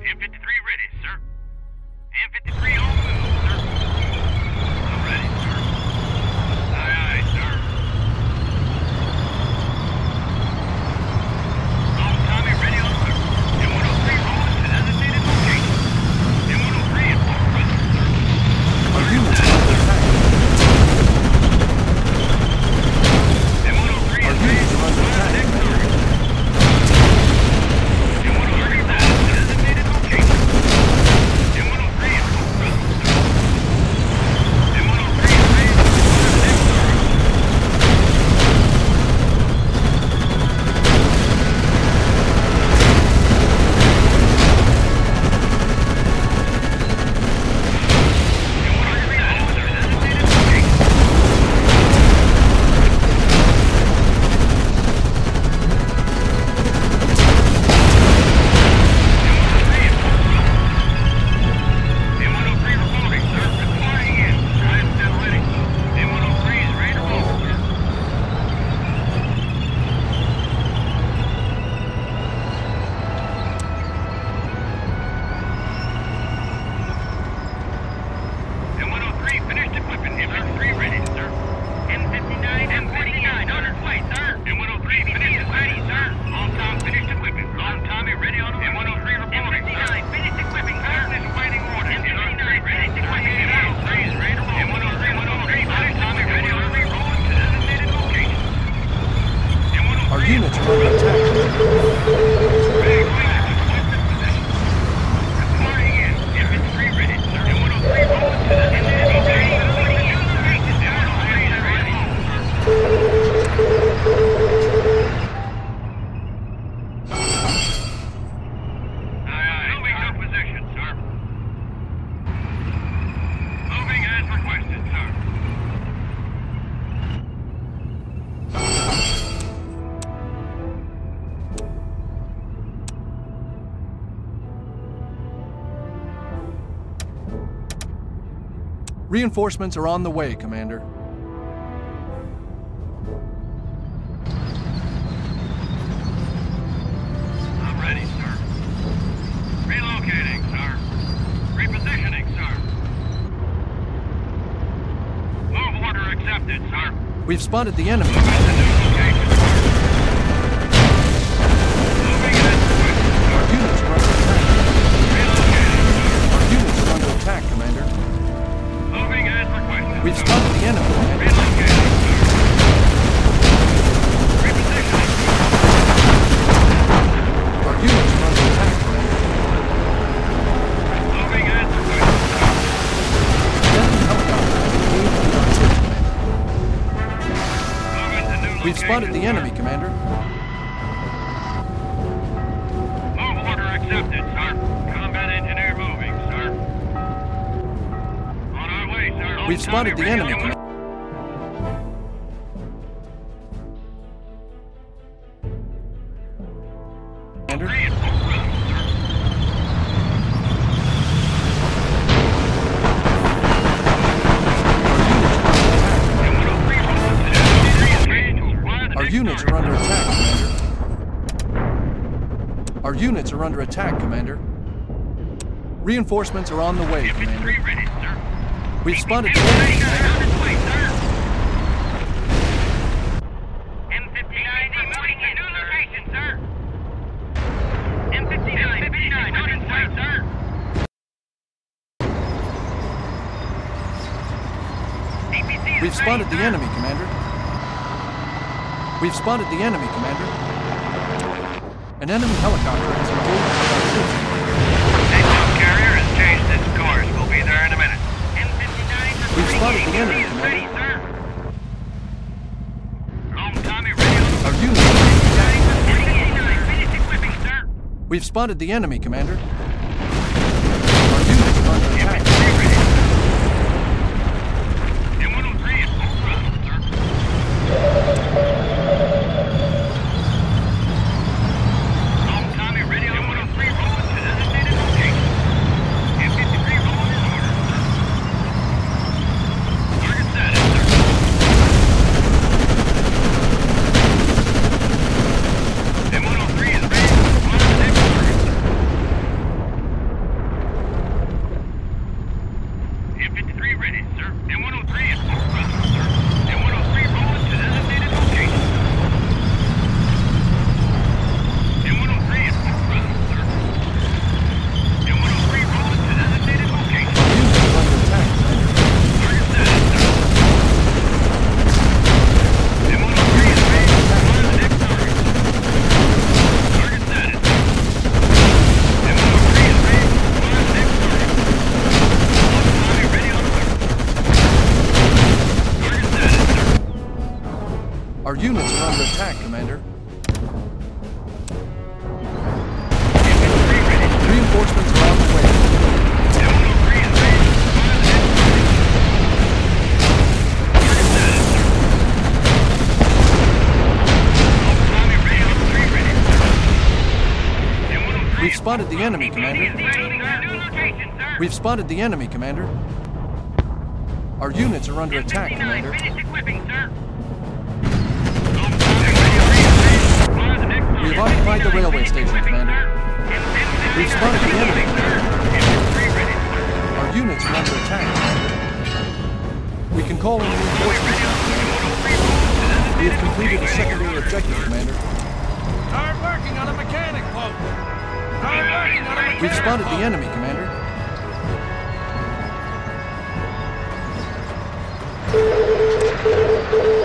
M53 ready, sir. M53 Reinforcements are on the way, Commander. I'm ready, sir. Relocating, sir. Repositioning, sir. Move order accepted, sir. We've spotted the enemy. spotted the enemy. Our units are under attack, Commander. Our units are under attack, Commander. Reinforcements are on the way, Commander. We've spotted We've spotted the enemy, Commander. We've spotted the enemy, Commander. An enemy helicopter has engaged our troops. Signal carrier has changed its course. We've spotted the enemy, Commander. Our unit... We've spotted the enemy, Commander. Our units are under attack, Commander. Reinforcements are on the way. We've spotted the enemy, Commander. We've spotted the enemy, Commander. Our units are under attack, Commander. We've occupied the railway station, Commander. We've spotted the enemy. Our units are under attack. We can call in reinforcements. We have completed the secondary objective, Commander. Hard working on a mechanic boat. Hard working on a mechanic We've spotted the enemy, Commander. Commander.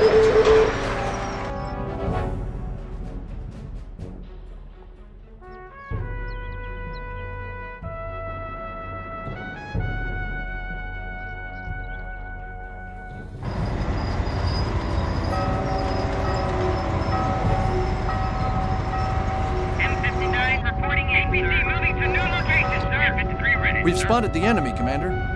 We've spotted the enemy, Commander.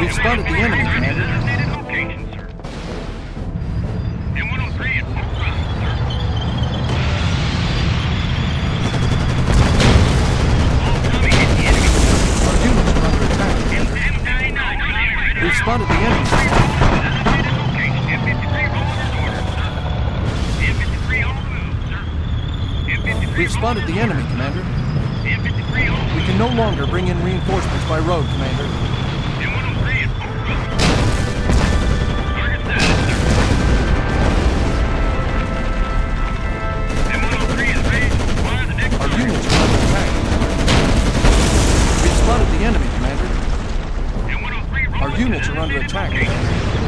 We've spotted the enemy, Commander. spotted the enemy. We've spotted the enemy, Commander. We can no longer bring in reinforcements by road, Commander. enemy, Commander. Our units are under attack.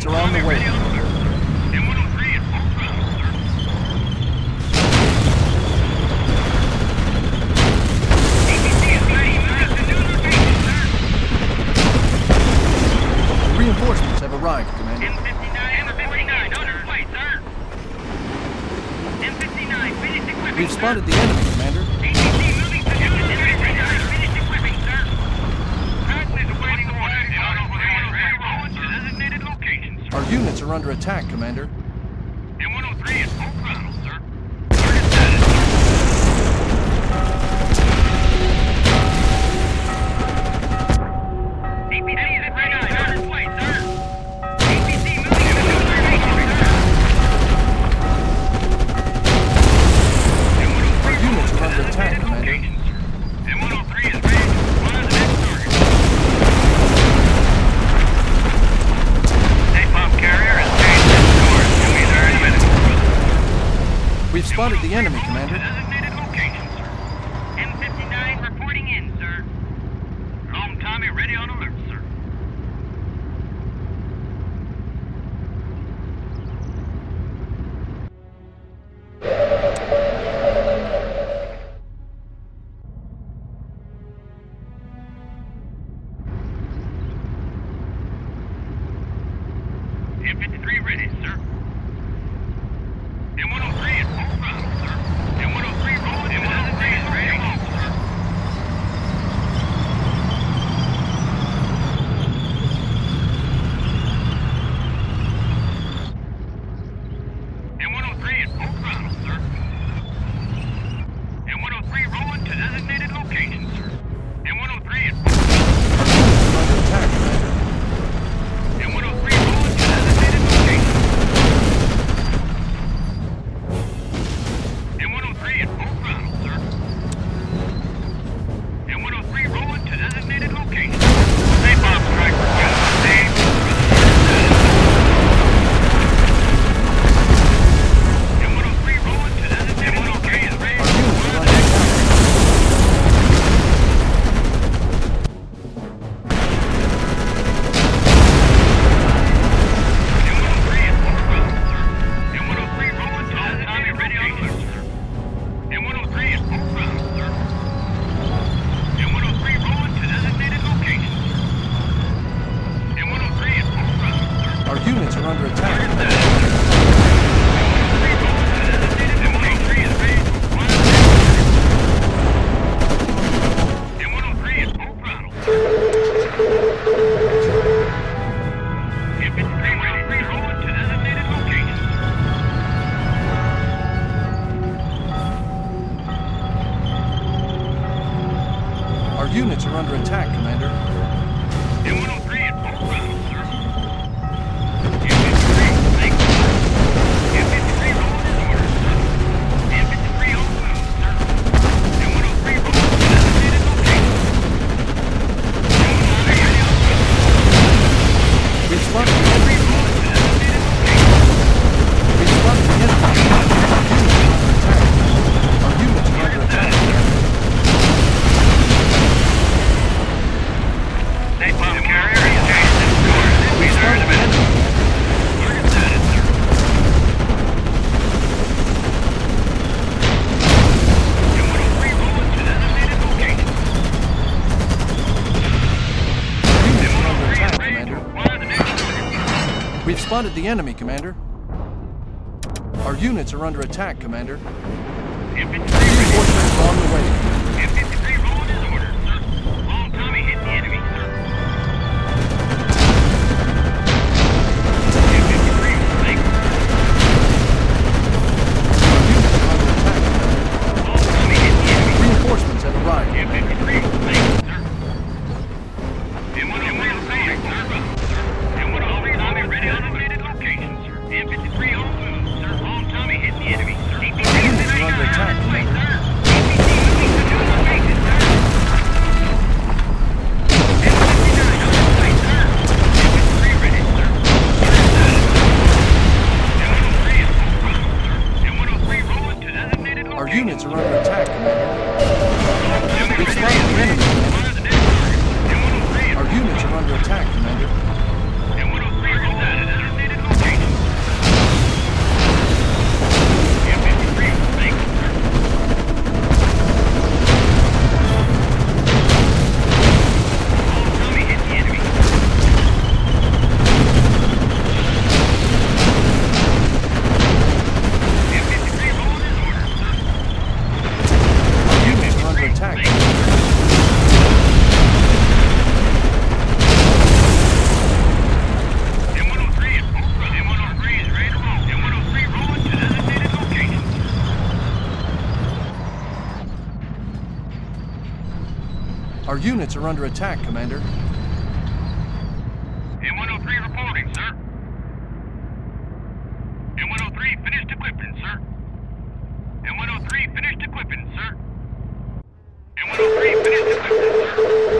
Ambulance are on the way. Reinforcements have arrived, Commander. M59 sir. M59, finish equipment, We've spotted the enemy, Commander. units are under attack, Commander. surrounded the enemy, Commander. units are under attack, Commander. spotted the enemy, Commander. Our units are under attack, Commander. Reinforcements on the way. Rolling sir. Long hit the enemy, sir. Our units are under attack, Commander. Long hit the enemy. Reinforcements have arrived. Sir. under attack, Commander. M103 reporting, sir. M103 finished equipping, sir. M103 finished equipping, sir. M103 finished equipping, sir.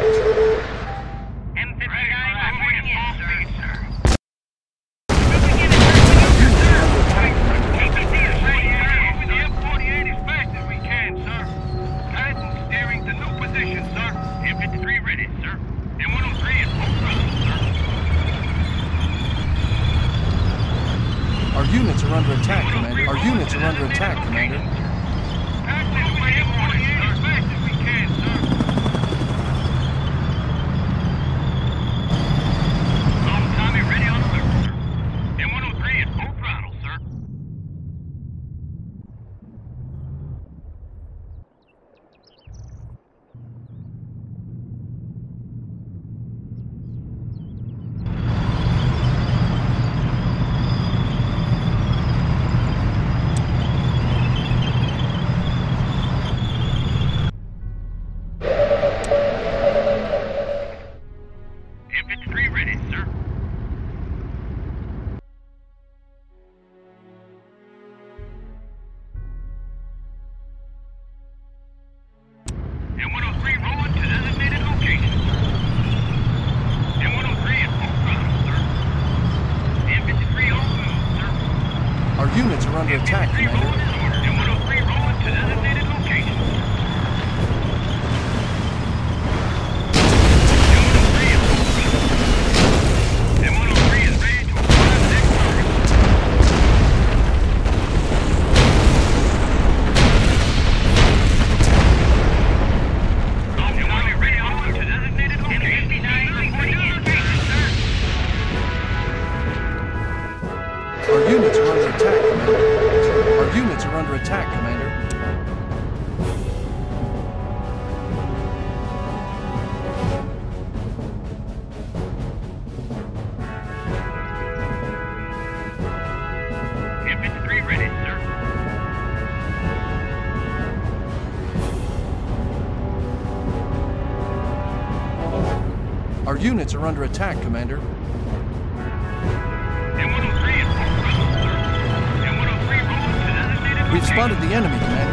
Our units are under attack, Commander. units are under attack, Commander. We've spotted the enemy, Commander.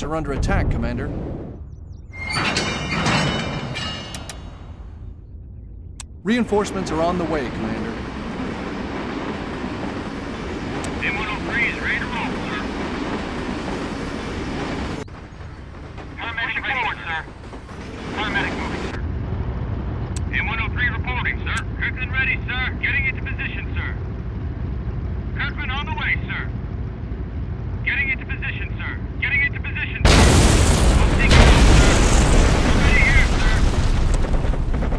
lines are under attack, Commander. Reinforcements are on the way, Commander. M103 is ready to roll, sir. Paramedic forward, sir. Paramedic moving, sir. M103 reporting, sir. Kirkland ready, sir. Getting into position, sir. Kirkland on the way, sir. Getting into position, sir.